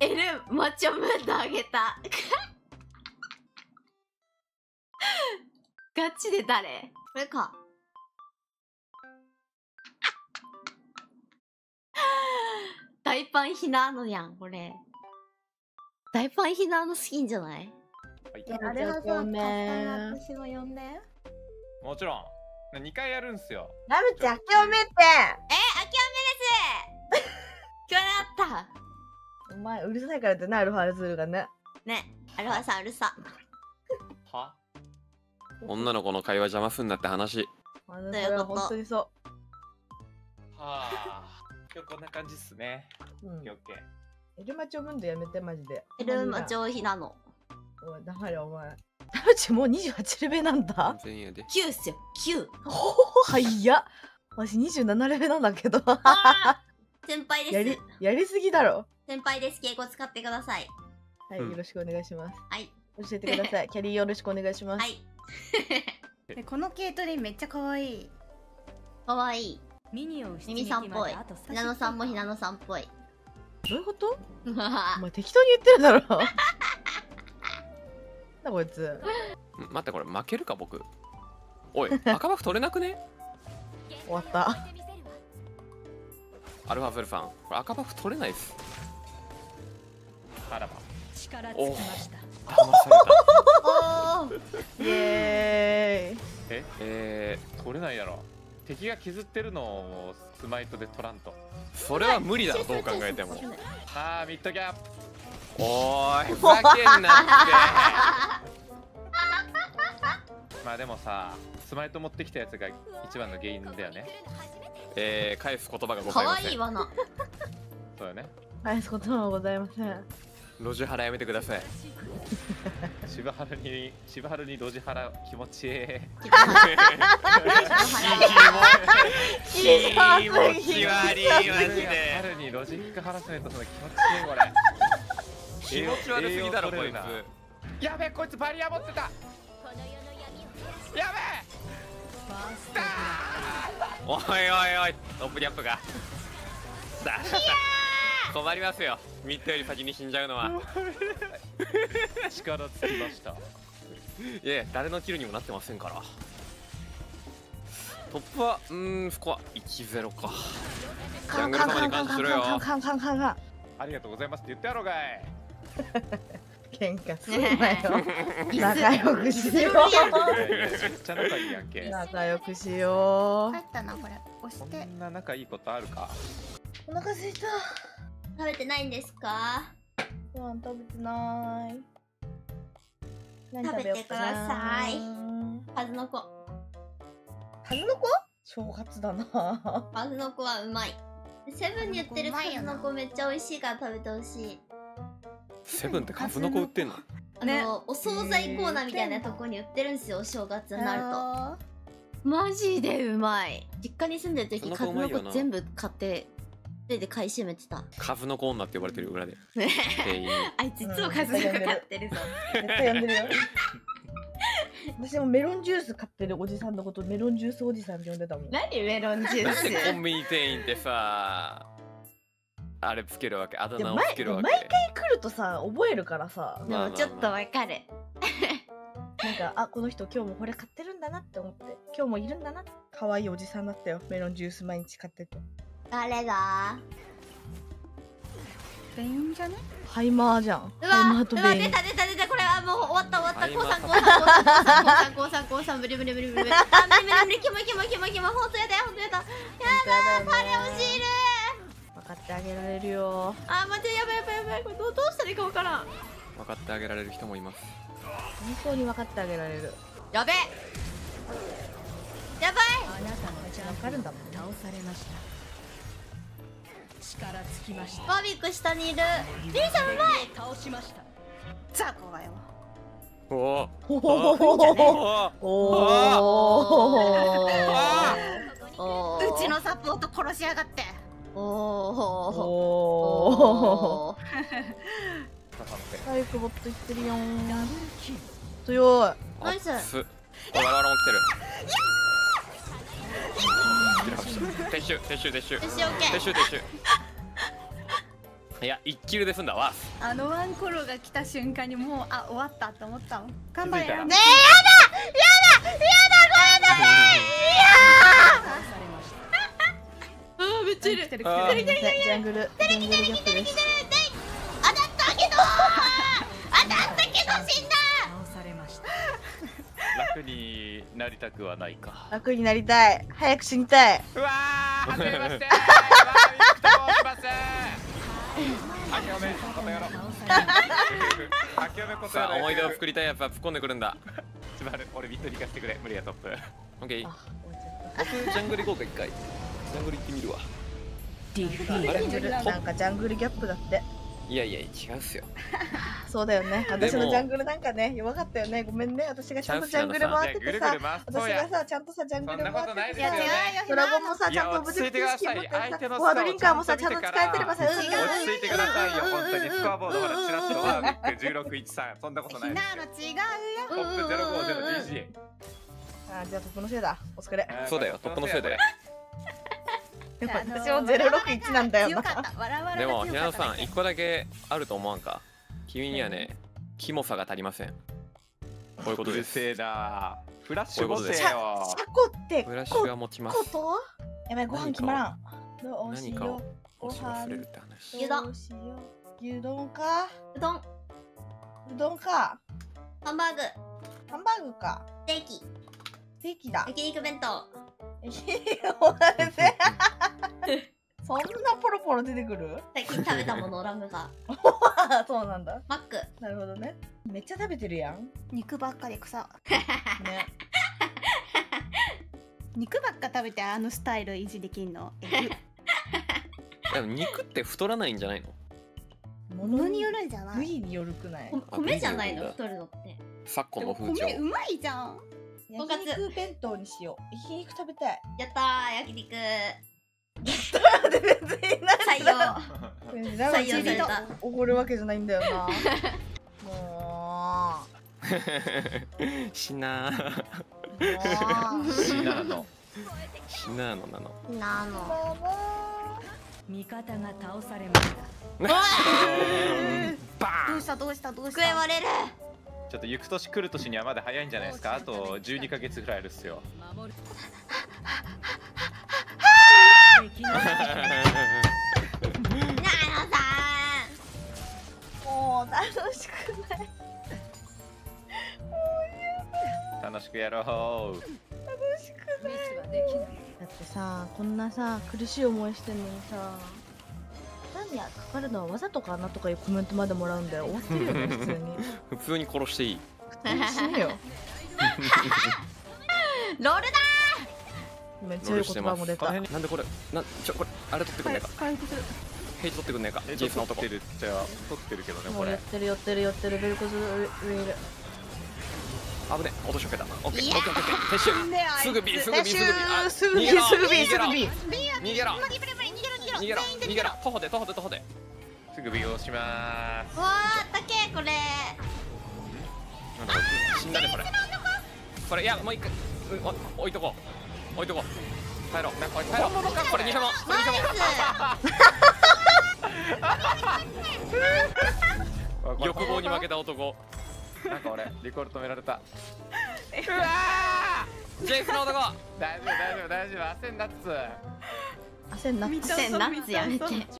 エルマッチョムードあげた。ガチで誰？これか。大パンひなのやんこれ。大パンひなの好きんじゃない？あれはさ、カスタマ私の呼んで。もちろん。2回やるんすよ。ラムちゃん、今日めって。えあきおめです。今日なったお前、うるさいからってな、アルファルズルがね。ねアルファさんうるさ。は？女の子の会話邪魔すんなって話。あの、それは本当にそはあ。今日こんな感じっすね。う。うん。オッケーエルマチョムンドやめて、マジで。エルマチョひなの。おい、黙れ、お前。ラムちゃんもう28レベルなんだ全然やで。9っすよ。9ほほ早っ。私27レベルなんだけど。先輩やりです、やりすぎだろ。先輩です。敬語使ってください。はい、うん。よろしくお願いします。はい。教えてください。キャリーよろしくお願いします。はい。で このケイトリンめっちゃ可愛い。かわい。いミニオンミミさんっぽい。ひなのさんもひなのさんっぽい。どういうこと？お前適当に言ってるだろ。なんだこいつ。ん待ってこれ負けるか僕？おい赤バフ取れなくね？終わった。アルファフルファン。これ赤バフ取れないっすあらば。力お尽きました。騙されお。ー イエーイ。ええ取れないやろ。敵が削ってるのをスマイトで取らんと。ー、それは無理だろどう考えても。あーミッドギャップ。おーいふざけんなって。まあでもさスマイト持ってきたやつが一番の原因だよね。えー、返す言葉がごかわざいません。いいわなそうよね。返すことはございません。路地払やめてください。渋原に渋原に路地払気持ち。いい気持ち悪いマジ渋で原にロジックハラスメントするの気持ちいいこれ。気持ち悪すぎだろこいつやべえこいつバリア持ってた。やべえ。おいおいおいトップギャップが。だ 困りますよ。ミッドより先に死んじゃうのは。力尽きました。いや誰のキルにもなってませんから。トップはうーんスコア1-0か。ジャングル様に感謝するよ。カンカンカンカンカンありがとうございますって言ってやろうがい喧嘩すんなよ仲良くしよいやいやめっちゃ仲いいやんけう仲良くしよ帰ったなこれ押こしてんな仲いいことあるかうお腹すいた食べてないんですか？ご飯食べてない。何食べてください。数の子数の子正月だな。数の子はうまい。セブンに売ってる数の子めっちゃ美味しいから食べてほしい。セブンってカフの子売ってんの？あの、ね。お惣菜コーナーみたいなとこに売ってるんですよお正月になると。あマジでうまい。実家に住んでる時そ数の子全部買って一人で買い占めてた。カフの子女って呼ばれてる裏で。店員に。あいついつも数の子買ってるぞ。ー絶対呼んでるよ。私もメロンジュース買ってるおじさんのことメロンジュースおじさんって呼んでたもん。何メロンジュなんでコンビニ店員ってさあれつけるわけあだ名をつけるわけ。でも毎来るとさ覚えるからさ。でもちょっとわかる。なんかあこの人今日もこれ買ってるんだなって思って。今日もいるんだな可愛いおじさんだったよメロンジュース毎日買ってて誰だベインじゃね？ハイマーじゃん。うハイマわうわーとベイン。出た出た出た。これはもう終わった終わった。ハイマー。高三高三高三高三高三無理無理無理無理無理あ無理無理無理キモいキモいキモいキモい本当やだよ本当やだやだタレ欲しいね分かってあげられるよあ待ってやばいやばいやばいこれどうどうしたらいいかわからん分かってあげられる人もいます本当に分かってあげられるやべえやばいあなたのジャンプ分かるんだもん倒されました力尽きました。バービック下にいるリーさんうまい。倒しましたザコがよおおおおおーうちのサポート殺しやがっておおおーサイクボット言ってるよ強いナイスあっつこれ我々も来てる撤収撤収撤収。よしオッケー。撤収撤収。いや1キルで済んだわ。あのワンコロが来た瞬間にもうあ終わったと思ったもん。頑張れ。気づいたらねあーめっちゃいる。来てる来あーてるジャングルジャングル。ギャップです当たったけど当たったけど死んだ。楽になりたくはないか。楽になりたい。早く死にたい。うわー はじめまして。ワーミックと申します。あきおめことよろあきおめことよろさあ思い出を作りたいやつは突っ込んでくるんだ。しばる俺ミッドに行かせてくれ無理やトップ。オッケー僕ジャングル行こうか一回。ジャングル行ってみるわ。たジャングルなんかジャングルギャップだっていやいや違うっすよ。そうだよね。私のジャングルなんかね弱かったよね。ごめんね。私がちゃんとジャングル回っててさぐるぐる私や。がさちゃんとさジャングル回っててさドラゴンもさちゃんとオブジェクティブスキン持って落ち着いてくださフォワードリンカーもさちゃんと使えてればさ落ち着いてくださいよ本当に。スコアボードほらチラッとワーミック1613そんなことないひですよ。なの違うよトップ050 GG あじゃあトップのせいだ。お疲れ。そうだよトップのせいだよでも私も061なんだよなでがもひなの強かっただけ。さん一個だけあると思わんか？君にはねキモさが足りません。こういうことです。うるせえな。フラッシュ持てよ。シャコってフラッシュが持ちます。こと？やばいご飯決まらん。何かを押し忘れる飯って話。牛丼。牛丼か？うどんうどんか？ハンバーグ。ハンバーグか。ステーキステーキだ焼肉弁当。そんなポロポロ出てくる？最近食べたものラムが。あ そうなんだ。マック。なるほどね。めっちゃ食べてるやん。肉ばっかで草。ね。肉ばっか食べてあのスタイル維持できんの？でも肉って太らないんじゃないの？物によるんじゃない？部位によるくない？こ米じゃないの？あ太るのって。昨今の風潮。米うまいじゃんとんかつ焼肉弁当にしよう。焼肉食べたい。やったー焼肉。で別になん採用。だ採用された。おごるわけじゃないんだよな。もしなー。うもう。死なの。しなーのなの。なの。も味方が倒されました バーン。どうしたどうしたどうした？机割れるちょっと行く年来る年にはまだ早いんじゃないですか？あと12ヶ月ぐらいあるっすよ。もう。楽しくない。楽しくやろうミスはできない。だってさこんなさ苦しい思いしてんのにさ何やかかるのはわざとかなとかいうコメントまでもらうんだよ終わってるよね 普通に。普通に殺していい。普通に死ねよ。ロールだめっちゃいい言葉も出た。なんでこれなちょこれあれ取ってくんねえか？ヘイト取ってくんねえか？えジェイスの男取ってる。っちゃ取ってるけどねこれ。もう寄ってる寄ってる寄ってる。ベルコズウェイル。危ね落としかけた。オッケーいやオッケーオッケー撤収。すぐ B すぐ B すぐ B あすぐ B すぐ B 逃げろ。すぐ逃げろ逃げろ逃げろ徒歩で徒歩で徒歩で。すぐ美容しまーす。わーだけこれ。なんだこれ死んだねこれ。これいやもう一回うお置いとこう。置いとこう。帰ろう。これ帰ろう。これ偽物。これ偽物。欲望に負けた男。なんか俺リコール止められた。ジェイスの男。大丈夫大丈夫大丈夫。焦んなっつ焦んな見たせん。ナッツやめて